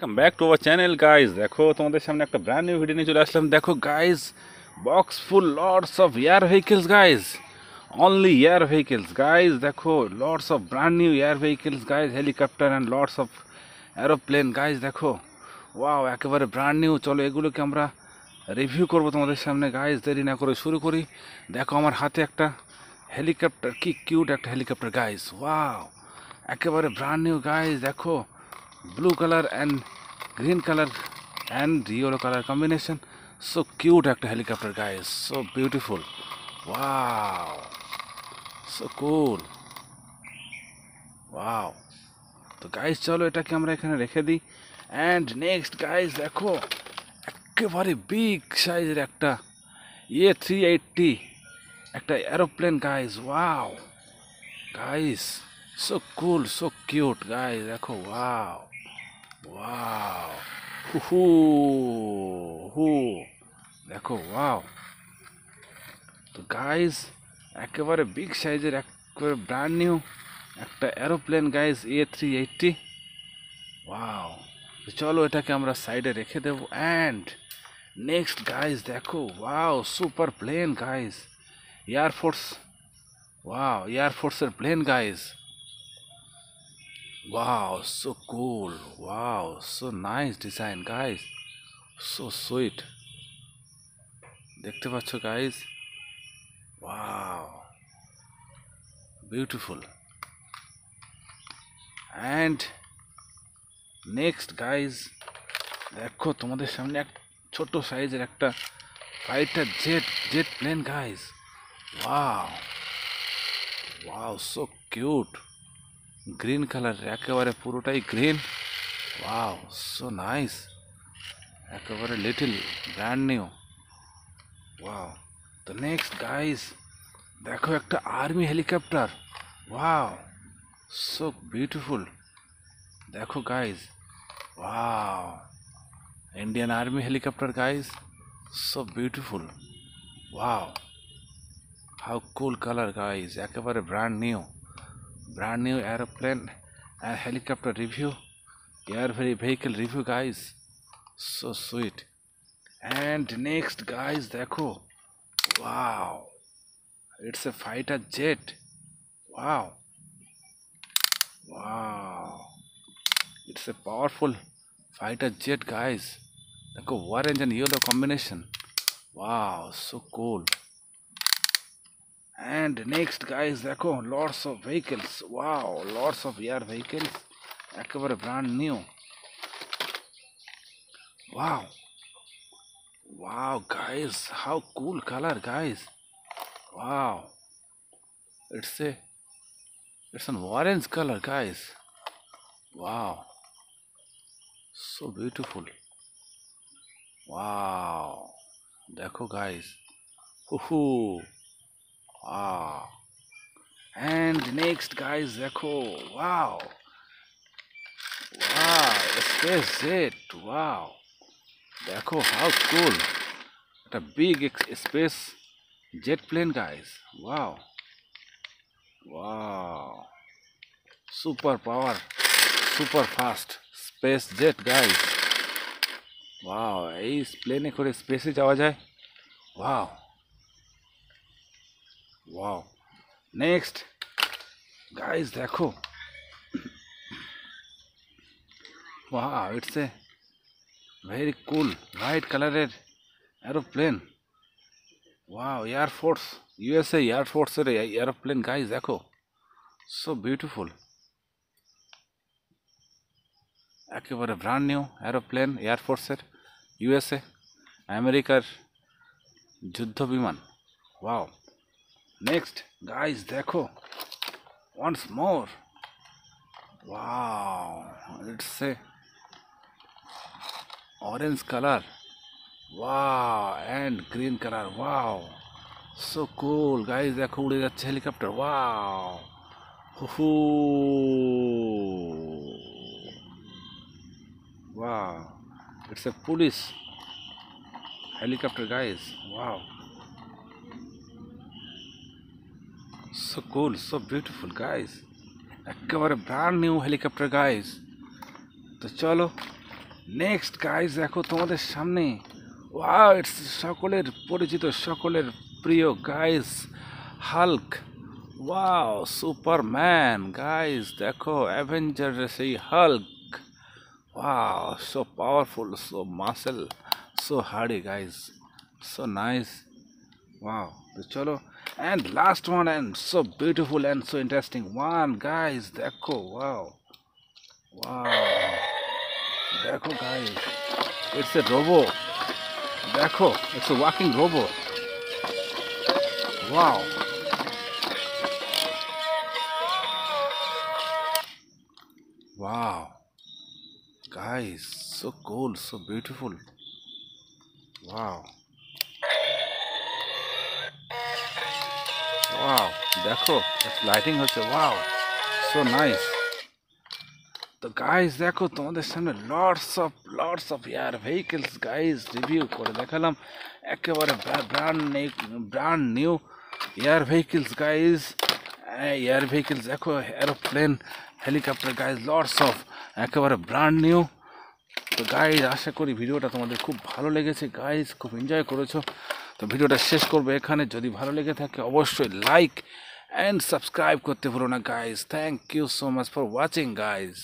come back to our channel guys দেখো তোমাদের সামনে একটা ব্র্যান্ড নিউ ভিডিও নিয়ে চলে আসলাম দেখো guys box full lots of air vehicles guys only air vehicles guys দেখো lots of brand new air vehicles guys helicopter and lots of aeroplane guys দেখো ওয়াও একেবারে ব্র্যান্ড নিউ চলো এগুলোকে আমরা রিভিউ করবো তোমাদের সামনে গাইজ দেরি না করে শুরু করি দেখো আমার হাতে একটা হেলিকপ্টার কি কিউট একটা হেলিকপ্টার গাইজ ওয়াও একেবারে ব্র্যান্ড নিউ গাইজ দেখো blue color and green color and yellow color combination so cute একটা helicopter guys so beautiful wow so cool wow তো গাইজ চলো এটাকে আমরা এখানে রেখে দিই অ্যান্ড নেক্সট গাইজ দেখো একেবারে বিগ সাইজের একটা ইয়ে থ্রি এইটটি একটা aeroplane guys wow guys so কুল সো কিউট গাইজ দেখো ওয়াও ওয়াও হু হু দেখো ওয়াও তো গাইজ একেবারে বিগ সাইজের একেবারে ব্র্যান্ড নিউ একটা aeroplane guys A three eighty wow তো চলো এটাকে আমরা সাইডে রেখে দেবো অ্যান্ড নেক্সট গাইজ দেখো wow super plane guys air force wow এয়ারফোর্সের plane guys Wow, so cool. Wow, so nice design, guys. So sweet. দেখতে পাচ্ছ guys wow beautiful and next guys দেখো তোমাদের সামনে এক ছোট সাইজের একটা fighter jet jet plane guys wow wow so cute green colour একেবারে পুরোটাই গ্রিন ওয়াও সো নাইস একেবারে লিটিল ব্র্যান্ড নিউ ওয়াও তো নেক্সট গাইস দেখো একটা army helicopter wow so beautiful দেখো guys wow Indian army helicopter guys so beautiful wow how cool colour guys একেবারে brand new brand new aeroplane and helicopter review air vehicle review guys. So sweet. And next guys dekho. Wow. It's a fighter jet. Wow. Wow. It's a powerful fighter jet guys. देखो war engine yellow combination. Wow so cool and next guys echo lots of vehicles. Wow lots of air vehicles. अकबर brand new. Wow. Wow guys how cool color guys. Wow. It's a it's an orange color guys. Wow. So beautiful. Wow. देखो guys. Hoo -hoo. Ah. And next, guys, Zeko. Wow. Wow, space jet! Wow. Zeko, how cool. What a big space jet plane, guys. Wow. Wow. Super power. Super fast. space jet, guys! Wow! Wow এই প্লেনে করে space? যাওয়া যায় Wow! wow next guys দেখো wow it's a very cool white colored aeroplane wow air force usa air force এর aeroplane guys দেখো so beautiful একেবারে brand new aeroplane এয়ারফোর্সের ইউএসএ আমেরিকার যুদ্ধ বিমান ওয়াও next guys দেখো once more wow it's a orange color wow and green color wow so cool guys দেখো উড়ে যাচ্ছে helicopter wow who wow it's a police helicopter guys wow so cool so beautiful guys একেবারে brand new helicopter guys তো চলো next guys দেখো তোমাদের সামনে wow it's সকলের পরিচিত সকলের প্রিয় guys Hulk wow Superman guys দেখো অ্যাভেঞ্জারের সেই Hulk wow so powerful so muscle so hardy guys so nice Wow, তো চলো and last one and so beautiful and so interesting one guys দেখো wow wow দেখো guys it's a robo দেখো it's a walking robo wow wow guys so cool so beautiful wow Wow দেখো lighting হচ্ছে wow so nice তো guys দেখো, তোমাদের সামনে lots of lots of air vehicles guys review করে দেখালাম। একেবারে brand new brand new air vehicles guys air vehicles দেখো aeroplane helicopter guys lots of একেবারে ব্র্যান্ড নিউ তো গাইজ আশা করি ভিডিওটা তোমাদের খুব ভালো লেগেছে। গাইজ খুব এনজয় করেছ। তো ভিডিওটা শেষ করবো এখানে যদি ভালো লেগে থাকে অবশ্যই লাইক অ্যান্ড সাবস্ক্রাইব করতে ভুলো না guys thank you so much for watching guys